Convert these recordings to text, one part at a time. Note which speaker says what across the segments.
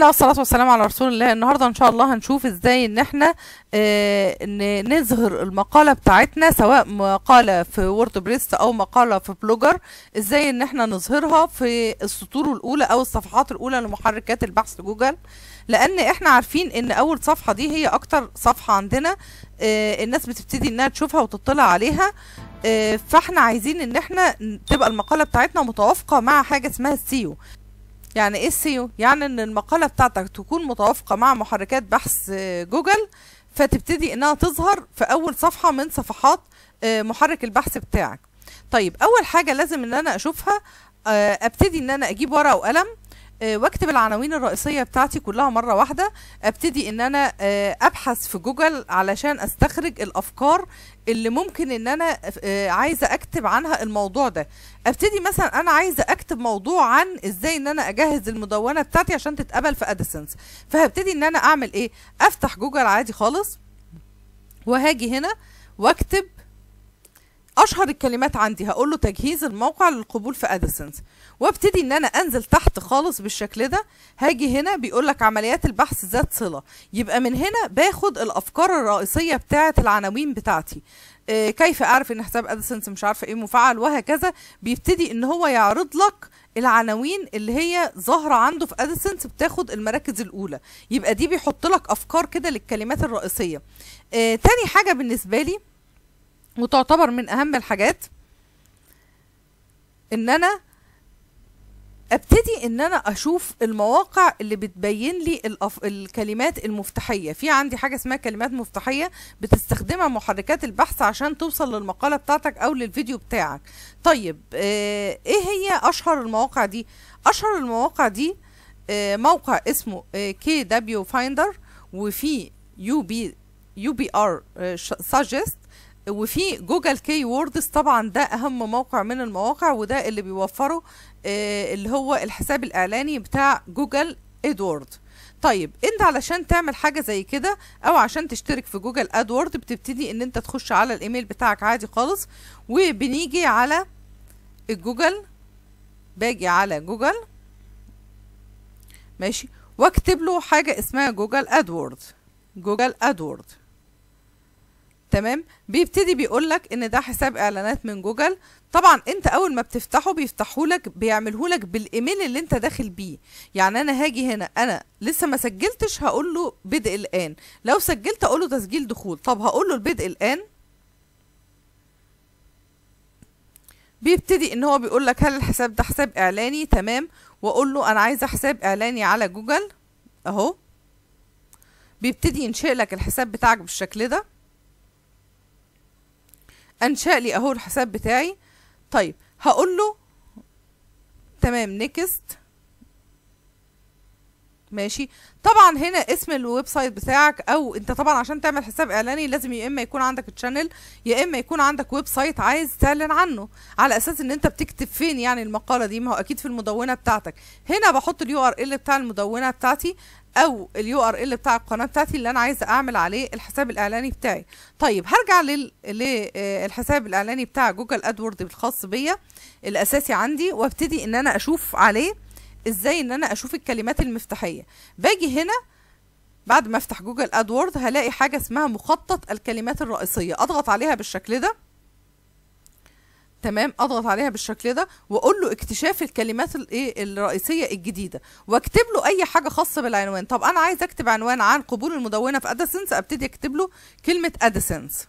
Speaker 1: الله والصلاة والسلام على رسول الله. النهاردة إن شاء الله هنشوف إزاي إن إحنا ن- نظهر المقالة بتاعتنا سواء مقالة في WordPress أو مقالة في Blogger إزاي إن إحنا نظهرها في السطور الأولى أو الصفحات الأولى لمحركات البحث جوجل لأن إحنا عارفين إن أول صفحة دي هي أكتر صفحة عندنا آه الناس بتبتدي إنها تشوفها وتطلع عليها آه فإحنا عايزين إن إحنا تبقى المقالة بتاعتنا متوافقة مع حاجة اسمها ال SEO. يعني إيه ال SEO؟ يعني إن المقالة بتاعتك تكون متوافقة مع محركات بحث آه، جوجل فتبتدي إنها تظهر في أول صفحة من صفحات آه، محرك البحث بتاعك. طيب أول حاجة لازم إن أنا أشوفها آه، أبتدي إن أنا أجيب ورقة وقلم واكتب العناوين الرئيسية بتاعتي كلها مرة واحدة. أبتدي إن أنا آه، أبحث في جوجل علشان أستخرج الأفكار اللي ممكن إن أنا آه، عايزة أكتب عنها الموضوع ده. أبتدي مثلا أنا عايزة أكتب موضوع عن إزاي إن أنا أجهز المدونة بتاعتي عشان تتقبل في ادسنس فهبتدي إن أنا أعمل إيه؟ أفتح جوجل عادي خالص وهاجي هنا واكتب أشهر الكلمات عندي هقول له تجهيز الموقع للقبول في ادسنس وابتدي إن أنا أنزل تحت خالص بالشكل ده. هاجي هنا بيقول لك عمليات البحث ذات صلة. يبقى من هنا باخد الأفكار الرئيسية بتاعة العناوين بتاعتي. آه، كيف أعرف إن حساب ادسنس مش عارفة إيه مفعل وهكذا. بيبتدي إن هو يعرض لك العناوين اللي هي ظاهرة عنده في ادسنس بتاخد المراكز الأولى. يبقى دي بيحط لك أفكار كده للكلمات الرئيسية. آه، تاني حاجة بالنسبة لي وتعتبر من أهم الحاجات إن أنا أبتدي إن أنا أشوف المواقع اللي بتبين لي الأف... الكلمات المفتاحية. في عندي حاجة اسمها كلمات مفتاحية بتستخدمها محركات البحث عشان توصل للمقالة بتاعتك أو للفيديو بتاعك. طيب آه إيه هي أشهر المواقع دي؟ أشهر المواقع دي آه موقع اسمه KW Finder وفي يو بي يو بي ار سجست وفي Google Keywords طبعا ده أهم موقع من المواقع وده اللي بيوفره آه، اللي هو الحساب الإعلاني بتاع جوجل AdWords. طيب أنت علشان تعمل حاجة زي كده أو عشان تشترك في Google AdWords بتبتدي إن أنت تخش على الإيميل بتاعك عادي خالص وبنيجي على الجوجل باجي على جوجل ماشي واكتب له حاجة اسمها Google AdWords. Google AdWords. تمام؟ بيبتدي بيقول لك إن ده حساب إعلانات من جوجل. طبعا أنت أول ما بتفتحه بيفتحوا لك بيعملوا لك بالإيميل اللي أنت داخل بيه. يعني أنا هاجي هنا أنا لسه ما سجلتش هقول له بدء الآن. لو سجلت أقول له تسجيل دخول. طب هقول له البدء الآن؟ بيبتدي إن هو بيقول لك هل الحساب ده حساب إعلاني؟ تمام. وأقول له أنا عايزة حساب إعلاني على جوجل. أهو. بيبتدي ينشئ لك الحساب بتاعك بالشكل ده. أنشأ لي أهو الحساب بتاعي. طيب هقول له تمام next ماشي. طبعا هنا اسم ال website بتاعك أو أنت طبعا عشان تعمل حساب إعلاني لازم يا إما يكون عندك channel يا إما يكون عندك website عايز تعلن عنه على أساس إن أنت بتكتب فين يعني المقالة دي. ما هو أكيد في المدونة بتاعتك. هنا بحط ال URL بتاع المدونة بتاعتي أو ال URL بتاع القناة بتاعتي اللي أنا عايزه أعمل عليه الحساب الإعلاني بتاعي. طيب هرجع لل للحساب الإعلاني بتاع Google AdWords الخاص بيا الأساسي عندي وأبتدي إن أنا أشوف عليه إزاي ان أنا أشوف الكلمات المفتاحية. باجي هنا بعد ما افتح Google AdWords هلاقي حاجة اسمها مخطط الكلمات الرئيسية. اضغط عليها بالشكل ده. تمام؟ اضغط عليها بالشكل ده واقول له اكتشاف الكلمات الايه الرئيسية الجديدة. واكتب له أي حاجة خاصة بالعنوان. طب أنا عايز أكتب عنوان عن قبول المدونة في AdSense أبتدي أكتب له كلمة ادسنس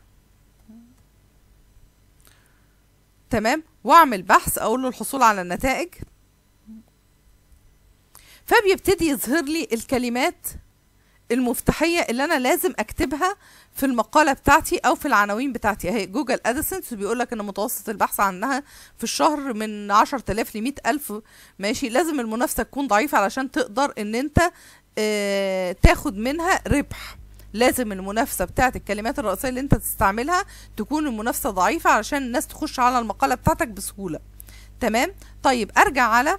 Speaker 1: تمام؟ وأعمل بحث أقول له الحصول على النتائج. فبيبتدي يظهر لي الكلمات المفتاحية اللي أنا لازم أكتبها في المقالة بتاعتي أو في العناوين بتاعتي. أهي جوجل أدسنس بيقول لك إن متوسط البحث عنها في الشهر من 10000 ل 100000 ماشي لازم المنافسة تكون ضعيفة علشان تقدر إن أنت آه تاخد منها ربح. لازم المنافسة بتاعت الكلمات الرئيسية اللي أنت تستعملها تكون المنافسة ضعيفة علشان الناس تخش على المقالة بتاعتك بسهولة. تمام؟ طيب أرجع على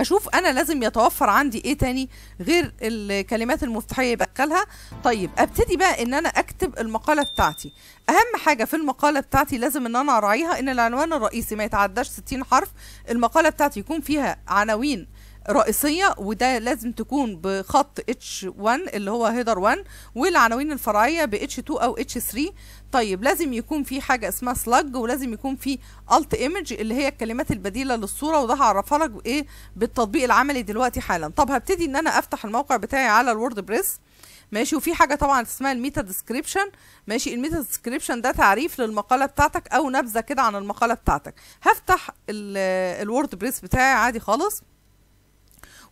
Speaker 1: أشوف أنا لازم يتوفر عندي إيه تاني غير الكلمات المفتاحية بدخلها طيب أبتدي بقى إن أنا أكتب المقالة بتاعتي. أهم حاجة في المقالة بتاعتي لازم إن أنا أراعيها إن العنوان الرئيسي ما يتعداش 60 حرف. المقالة بتاعتي يكون فيها عناوين رئيسية وده لازم تكون بخط H1 اللي هو header 1 والعناوين الفرعية ب H2 أو H3 طيب لازم يكون في حاجة اسمها slug ولازم يكون في alt image اللي هي الكلمات البديلة للصورة وده هعرفها لك إيه بالتطبيق العملي دلوقتي حالا. طب هبتدي إن أنا أفتح الموقع بتاعي على ال WordPress ماشي وفي حاجة طبعا اسمها ال meta description ماشي ال meta description ده تعريف للمقالة بتاعتك أو نبذة كده عن المقالة بتاعتك. هفتح ال WordPress بتاعي عادي خالص.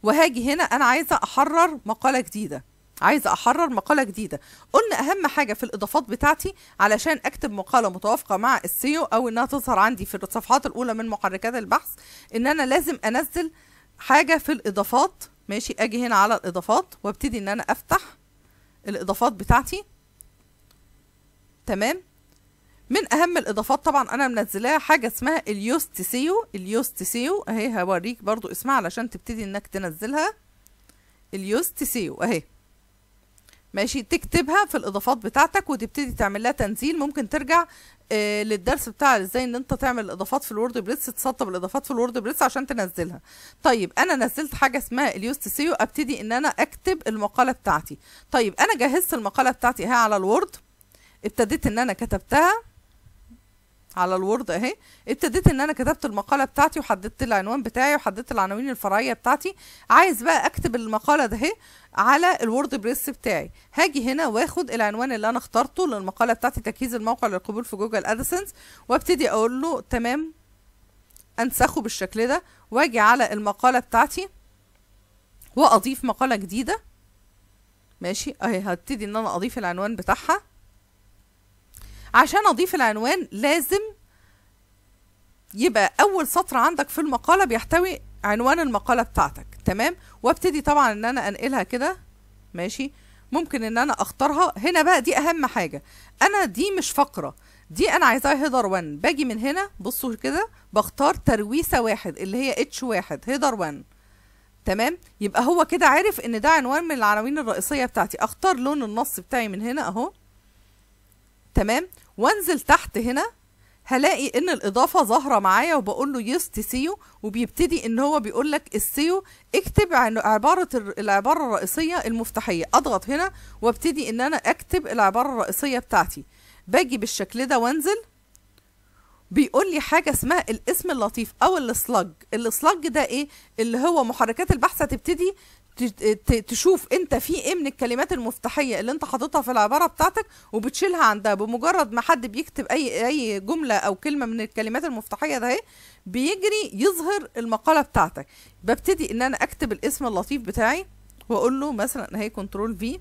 Speaker 1: وهاجي هنا أنا عايزة أحرر مقالة جديدة. عايزة أحرر مقالة جديدة. قلنا أهم حاجة في الإضافات بتاعتي علشان أكتب مقالة متوافقة مع ال SEO أو إنها تظهر عندي في الصفحات الأولى من محركات البحث إن أنا لازم أنزل حاجة في الإضافات. ماشي أجي هنا على الإضافات وأبتدي إن أنا أفتح الإضافات بتاعتي. تمام؟ من أهم الإضافات طبعا أنا منزلاها حاجة اسمها ال Yoast SEO ال Yoast SEO أهي هوريك برضو اسمها علشان تبتدي إنك تنزلها. ال Yoast SEO أهي. ماشي تكتبها في الإضافات بتاعتك وتبتدي تعمل لها تنزيل. ممكن ترجع آه للدرس بتاع إزاي إن أنت تعمل الاضافات في ال WordPress تسطب الإضافات في ال WordPress عشان تنزلها. طيب أنا نزلت حاجة اسمها ال Yoast SEO أبتدي إن أنا أكتب المقالة بتاعتي. طيب أنا جهزت المقالة بتاعتي أهي على ال Word. ابتديت إن أنا كتبتها. على ال Word اهي. ابتديت ان أنا كتبت المقالة بتاعتي وحددت العنوان بتاعي وحددت العناوين الفرعية بتاعتي. عايز بقى اكتب المقالة ده اهي على ال WordPress بتاعي. هاجي هنا واخد العنوان اللي أنا اخترته للمقالة بتاعتي تجهيز الموقع للقبول في Google AdSense وابتدي أقول له تمام انسخه بالشكل ده. واجي على المقالة بتاعتي واضيف مقالة جديدة. ماشي اهي هبتدي ان أنا اضيف العنوان بتاعها. عشان أضيف العنوان لازم يبقى أول سطر عندك في المقالة بيحتوي عنوان المقالة بتاعتك تمام؟ وأبتدي طبعا إن أنا أنقلها كده ماشي؟ ممكن إن أنا أختارها. هنا بقى دي أهم حاجة. أنا دي مش فقرة دي أنا عايزاها هيدر 1 باجي من هنا بصوا كده بختار ترويسة واحد اللي هي اتش واحد هيدر 1 تمام؟ يبقى هو كده عارف إن ده عنوان من العناوين الرئيسية بتاعتي. أختار لون النص بتاعي من هنا أهو. تمام؟ وانزل تحت هنا هلاقي إن الإضافة ظاهرة معايا وبقول له Yoast SEO وبيبتدي إن هو بيقول لك ال SEO اكتب عبارة العبارة الرئيسية المفتاحية أضغط هنا وابتدي إن أنا أكتب العبارة الرئيسية بتاعتي. باجي بالشكل ده وانزل. بيقول لي حاجة اسمها الاسم اللطيف أو ال slug ال slug ده إيه؟ اللي هو محركات البحث هتبتدي تشوف انت في إيه من الكلمات المفتاحية اللي انت حاططها في العبارة بتاعتك وبتشيلها عندها. بمجرد ما حد بيكتب أي أي جملة أو كلمة من الكلمات المفتاحية ده بيجري يظهر المقالة بتاعتك. ببتدي إن أنا أكتب الاسم اللطيف بتاعي وأقول له مثلا أهي control V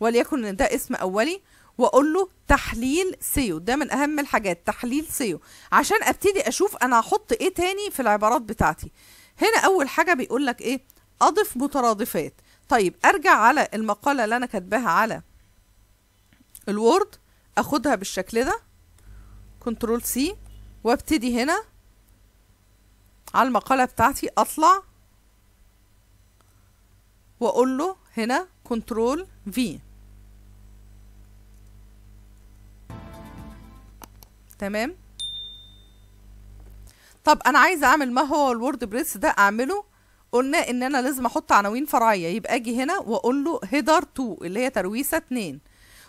Speaker 1: وليكن إن ده اسم أولي وأقول له تحليل SEO. ده من أهم الحاجات تحليل SEO. عشان أبتدي أشوف أنا هحط إيه تاني في العبارات بتاعتي. هنا أول حاجة بيقول لك إيه؟ أضف مترادفات. طيب أرجع على المقالة اللي أنا كاتباها على ال Word. أخدها بالشكل ده. control C. وأبتدي هنا. على المقالة بتاعتي أطلع. وأقول له هنا control V. تمام؟ طب أنا عايزه أعمل ما هو ال WordPress ده أعمله؟ قلنا إن أنا لازم أحط عناوين فرعية. يبقى أجي هنا وأقول له header 2 اللي هي ترويسة 2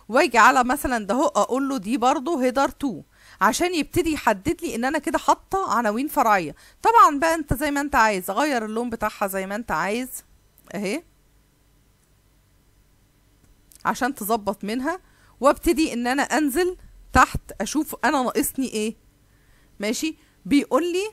Speaker 1: وأجي على مثلا ده أقول له دي برضو header 2 عشان يبتدي يحدد لي إن أنا كده حاطة عناوين فرعية. طبعا بقى أنت زي ما أنت عايز. غير اللون بتاعها زي ما أنت عايز. أهي. عشان تظبط منها. وأبتدي إن أنا أنزل تحت أشوف أنا ناقصني إيه. ماشي؟ بيقول لي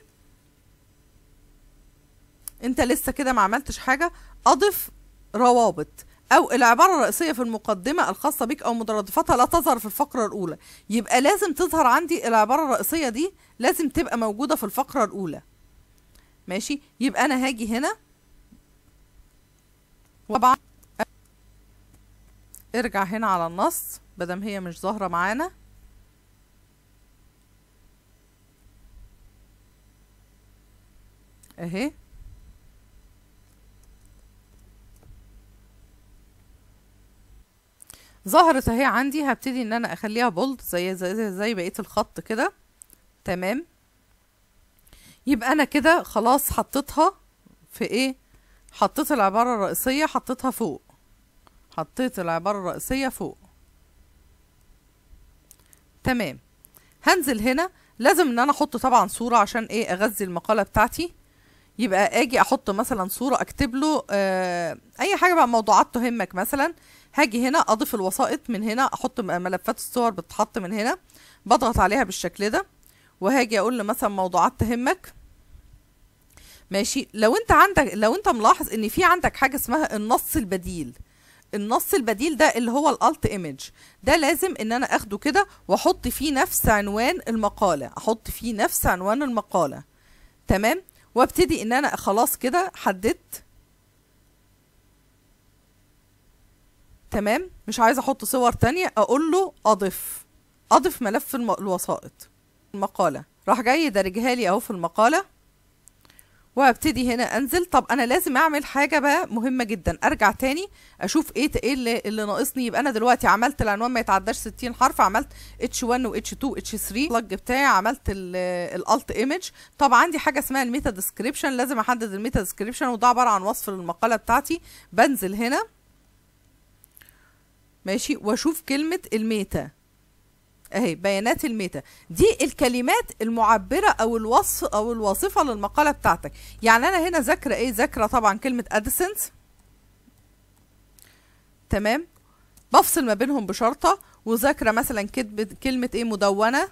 Speaker 1: انت لسه كده ما عملتش حاجة أضف روابط أو العبارة الرئيسية في المقدمة الخاصة بك أو مترادفاتها لا تظهر في الفقرة الأولى. يبقى لازم تظهر عندي العبارة الرئيسية دي لازم تبقى موجودة في الفقرة الأولى. ماشي؟ يبقى أنا هاجي هنا. طبعا ارجع هنا على النص بدم هي مش ظاهرة معانا. اهي. ظهرت اهي عندي هبتدي إن أنا أخليها بولد زي زي زي, زي بقية الخط كده. تمام؟ يبقى أنا كده خلاص حطيتها في إيه؟ حطيت العبارة الرئيسية حطيتها فوق. حطيت العبارة الرئيسية فوق. تمام. هنزل هنا. لازم إن أنا أحط طبعا صورة عشان إيه؟ أغذي المقالة بتاعتي. يبقى آجي أحط مثلا صورة أكتب له آه أي حاجة بقى موضوعات تهمك مثلا. هاجي هنا أضيف الوسائط من هنا أحط ملفات الصور بتتحط من هنا بضغط عليها بالشكل ده وهاجي أقول له مثلا موضوعات تهمك. ماشي. لو أنت عندك لو أنت ملاحظ إن في عندك حاجة اسمها النص البديل النص البديل ده اللي هو الألت ايمج ده لازم إن أنا آخده كده وأحط فيه نفس عنوان المقالة أحط فيه نفس عنوان المقالة. تمام؟ وأبتدي إن أنا خلاص كده حددت تمام؟ مش عايزه أحط صور تانية أقول له أضف. أضف ملف. الوسائط. المقالة. راح جاي دارجها لي أهو في المقالة. وأبتدي هنا أنزل. طب أنا لازم أعمل حاجة بقى مهمة جدا. أرجع تاني أشوف إيه إيه اللي, اللي ناقصني. يبقى أنا دلوقتي عملت العنوان ما يتعداش 60 حرف. عملت اتش 1 و اتش 2 اتش 3 البلج بتاعي. عملت ال alt image طب عندي حاجة اسمها ال meta description لازم أحدد ال meta description وده عبارة عن وصف للمقالة بتاعتي. بنزل هنا. ماشي وأشوف كلمة ال meta. أهي بيانات ال meta. دي الكلمات المعبرة أو الوصف أو الواصفه للمقالة بتاعتك. يعني أنا هنا ذاكرة إيه؟ ذاكرة طبعا كلمة AdSense تمام؟ بفصل ما بينهم بشرطة وذاكرة مثلا كلمة إيه؟ مدونة.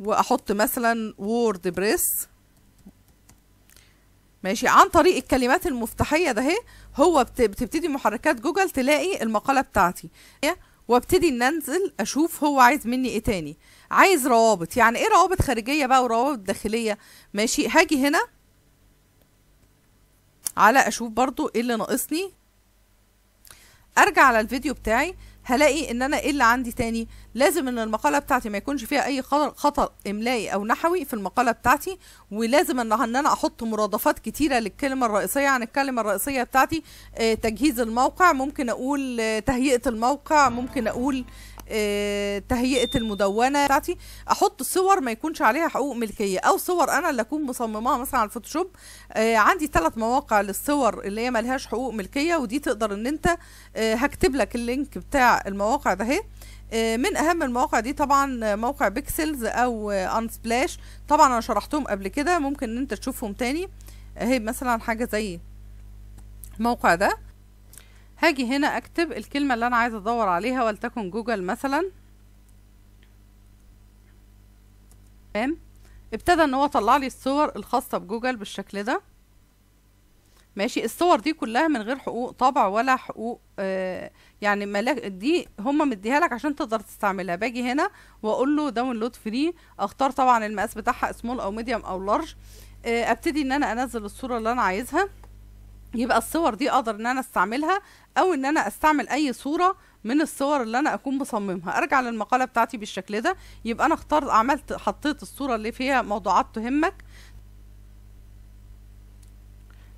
Speaker 1: وأحط مثلا WordPress ماشي. عن طريق الكلمات المفتاحية ده اهي هو بت- بتبتدي محركات جوجل تلاقي المقالة بتاعتي. وابتدي ان انزل أشوف هو عايز مني إيه تاني. عايز روابط. يعني إيه روابط خارجية بقى وروابط داخلية؟ ماشي. هاجي هنا. على أشوف برضو إيه اللي ناقصني. أرجع على الفيديو بتاعي. هلاقي إن أنا إيه اللي عندي تاني؟ لازم إن المقالة بتاعتي ما يكونش فيها أي خطأ إملائي أو نحوي في المقالة بتاعتي ولازم ان إن أنا أحط مرادفات كتيرة للكلمة الرئيسية عن الكلمة الرئيسية بتاعتي آه تجهيز الموقع ممكن أقول آه تهيئة الموقع ممكن أقول تهيئة المدونة بتاعتي. أحط صور ما يكونش عليها حقوق ملكية أو صور أنا اللي أكون مصمماها مثلا على ال Photoshop. آه عندي ثلاث مواقع للصور اللي هي ملهاش حقوق ملكية ودي تقدر إن أنت آه هكتب لك ال link بتاع المواقع ده أهي. آه، من أهم المواقع دي طبعا موقع Pexels أو Unsplash طبعا أنا شرحتهم قبل كده ممكن إن أنت تشوفهم تاني. أهي مثلا حاجة زي الموقع ده. هاجي هنا أكتب الكلمة اللي أنا عايزة أدور عليها ولتكن جوجل مثلا. تمام. ابتدى إن هو طلع لي الصور الخاصة بجوجل بالشكل ده. ماشي. الصور دي كلها من غير حقوق طبع ولا حقوق آه يعني ملاك دي هم مديها لك عشان تقدر تستعملها. باجي هنا وأقول له download free أختار طبعا المقاس بتاعها سمول أو medium أو large آه أبتدي إن أنا أنزل الصورة اللي أنا عايزها. يبقى الصور دي أقدر إن أنا أستعملها أو إن أنا أستعمل أي صورة من الصور اللي أنا أكون مصممها. أرجع للمقالة بتاعتي بالشكل ده. يبقى أنا اخترت عملت حطيت الصورة اللي فيها موضوعات تهمك.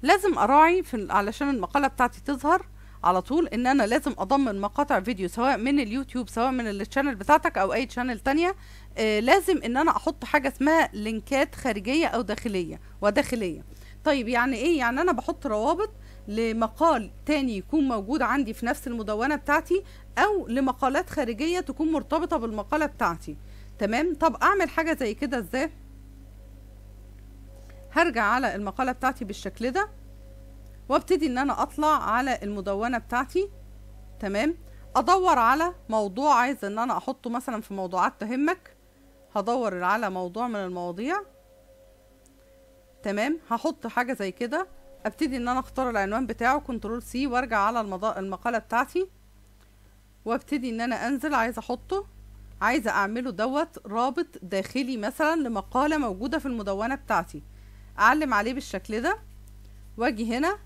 Speaker 1: لازم أراعي في علشان المقالة بتاعتي تظهر على طول إن أنا لازم أضمن مقاطع فيديو سواء من اليوتيوب سواء من ال channel بتاعتك أو أي channel تانية. آه لازم إن أنا أحط حاجة اسمها لينكات خارجية أو داخلية وداخلية. طيب يعني إيه؟ يعني أنا بحط روابط لمقال تاني يكون موجود عندي في نفس المدونة بتاعتي أو لمقالات خارجية تكون مرتبطة بالمقالة بتاعتي. تمام؟ طب أعمل حاجة زي كده إزاي؟ هرجع على المقالة بتاعتي بالشكل ده وأبتدي إن أنا أطلع على المدونة بتاعتي. تمام؟ أدور على موضوع عايز إن أنا أحطه مثلا في موضوعات تهمك. هدور على موضوع من المواضيع. تمام؟ هحط حاجة زي كده أبتدي إن أنا أختار العنوان بتاعه control C وأرجع على المضا... المقالة بتاعتي وأبتدي إن أنا أنزل عايزة أحطه عايزة أعمله دوت رابط داخلي مثلا لمقالة موجودة في المدونة بتاعتي. أعلم عليه بالشكل ده وأجي هنا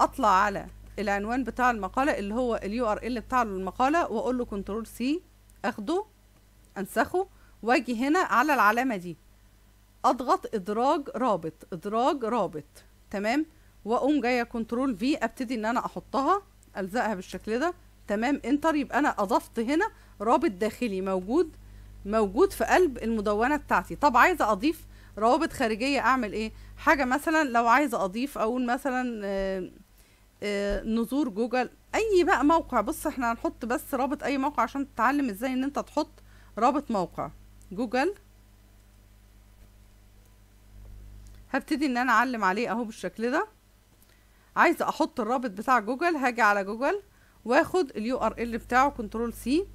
Speaker 1: أطلع على العنوان بتاع المقالة اللي هو ال URL بتاع المقالة وأقول له Control C أخده انسخه وأجي هنا على العلامة دي. أضغط إدراج رابط إدراج رابط تمام؟ وأقوم جاية Control V أبتدي إن أنا أحطها ألزقها بالشكل ده تمام؟ Enter يبقى أنا أضفت هنا رابط داخلي موجود موجود في قلب المدونة بتاعتي. طب عايزة أضيف روابط خارجية أعمل إيه؟ حاجة مثلا لو عايزة أضيف أقول مثلا آه، آه، نزور جوجل أي بقى موقع. بص إحنا هنحط بس رابط أي موقع عشان تتعلم إزاي إن أنت تحط رابط موقع. جوجل. هبتدي إن أنا أعلم عليه أهو بالشكل ده. عايزه أحط الرابط بتاع جوجل هاجي على جوجل وآخد ال URL بتاعه Control C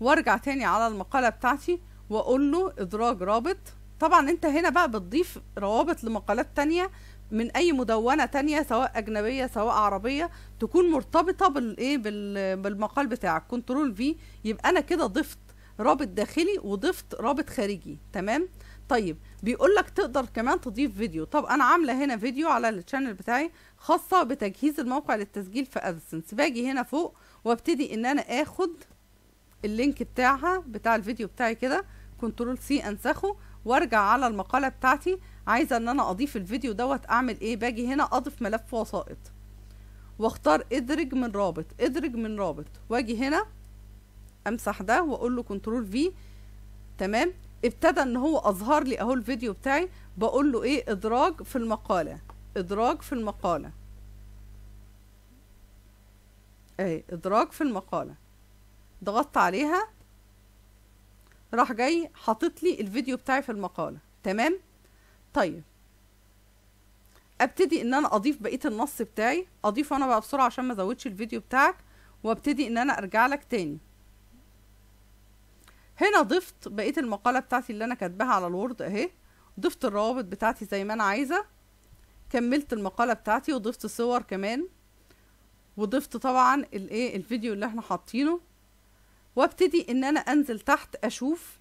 Speaker 1: وأرجع تاني على المقالة بتاعتي وأقول له إدراج رابط. طبعا أنت هنا بقى بتضيف روابط لمقالات تانية من أي مدونة تانية سواء أجنبية سواء عربية تكون مرتبطة بالايه بال- بالمقال بتاعك. Control V يبقى أنا كده ضفت رابط داخلي وضفت رابط خارجي تمام؟ طيب بيقول لك تقدر كمان تضيف فيديو. طب أنا عاملة هنا فيديو على ال channel بتاعي خاصة بتجهيز الموقع للتسجيل في AdSense باجي هنا فوق وابتدي إن أنا آخد ال link بتاعها بتاع الفيديو بتاعي كده Control C انسخه وأرجع على المقالة بتاعتي. عايزة إن أنا أضيف الفيديو دوت أعمل إيه؟ باجي هنا أضيف ملف وسائط. واختار ادرج من رابط ادرج من رابط. واجي هنا أمسح ده وأقول له Control V. تمام؟ ابتدى ان هو اظهر لي اهو الفيديو بتاعي بقول له إيه إدراج في المقالة. إدراج في المقالة. اهي إدراج في المقالة. ضغطت عليها راح جاي حاطط لي الفيديو بتاعي في المقالة. تمام؟ طيب. ابتدي ان أنا اضيف بقية النص بتاعي. اضيفه أنا بقى بسرعة عشان ما ازودش الفيديو بتاعك وابتدي ان أنا ارجع لك تاني. هنا ضفت بقية المقالة بتاعتي اللي أنا كاتباها على الوورد أهي. ضفت الروابط بتاعتي زي ما أنا عايزة. كملت المقالة بتاعتي وضفت صور كمان. وضفت طبعا الايه الفيديو اللي إحنا حاطينه. وأبتدي إن أنا أنزل تحت أشوف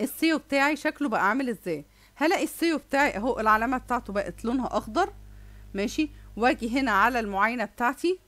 Speaker 1: ال SEO بتاعي شكله بقى عامل إزاي. هلاقي ال SEO بتاعي أهو العلامة بتاعته بقت لونها أخضر. ماشي؟ وأجي هنا على المعاينة بتاعتي.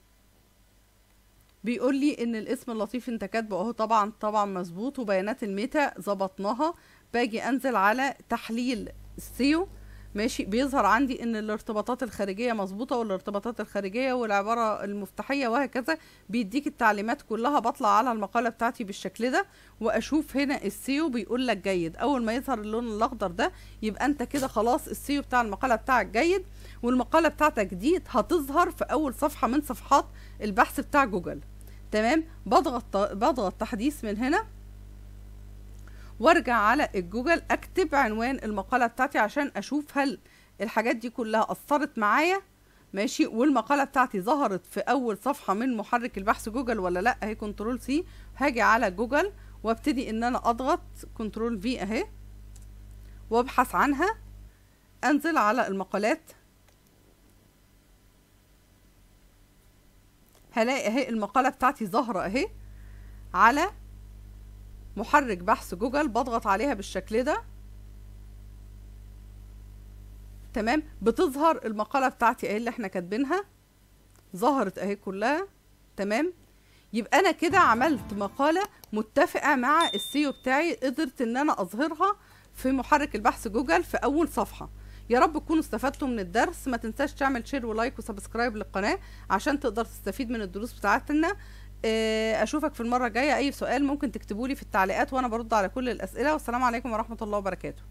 Speaker 1: بيقول لي إن الاسم اللطيف أنت كاتبه أهو. طبعا طبعا مظبوط. وبيانات ال meta ظبطناها. باجي أنزل على تحليل ال SEO. ماشي. بيظهر عندي إن الارتباطات الخارجية مظبوطة والارتباطات الخارجية والعبارة المفتاحية وهكذا بيديك التعليمات كلها. بطلع على المقالة بتاعتي بالشكل ده وأشوف هنا ال SEO بيقول لك جيد. أول ما يظهر اللون الأخضر ده يبقى أنت كده خلاص ال SEO بتاع المقالة بتاعك جيد والمقالة بتاعتك دي هتظهر في أول صفحة من صفحات البحث بتاع جوجل. تمام؟ بضغط بضغط تحديث من هنا. وارجع على الجوجل اكتب عنوان المقالة بتاعتي عشان أشوف هل الحاجات دي كلها أثرت معايا. ماشي؟ والمقالة بتاعتي ظهرت في أول صفحة من محرك البحث جوجل ولا لأ؟ أهي Control C. هاجي على جوجل وابتدي إن أنا أضغط Control V أهي. وابحث عنها. أنزل على المقالات. هلاقي اهي المقالة بتاعتي ظاهرة اهي على محرك بحث جوجل بضغط عليها بالشكل ده. تمام؟ بتظهر المقالة بتاعتي اهي اللي إحنا كاتبينها. ظهرت اهي كلها. تمام؟ يبقى أنا كده عملت مقالة متوافقة مع ال SEO بتاعي قدرت ان أنا اظهرها في محرك البحث جوجل في اول صفحة. يا رب تكونوا استفدتوا من الدرس. ما تنساش تعمل share و like و subscribe للقناة عشان تقدر تستفيد من الدروس بتاعتنا. أشوفك في المرة الجاية. أي سؤال ممكن تكتبولي في التعليقات وأنا برد على كل الأسئلة. والسلام عليكم ورحمة الله وبركاته.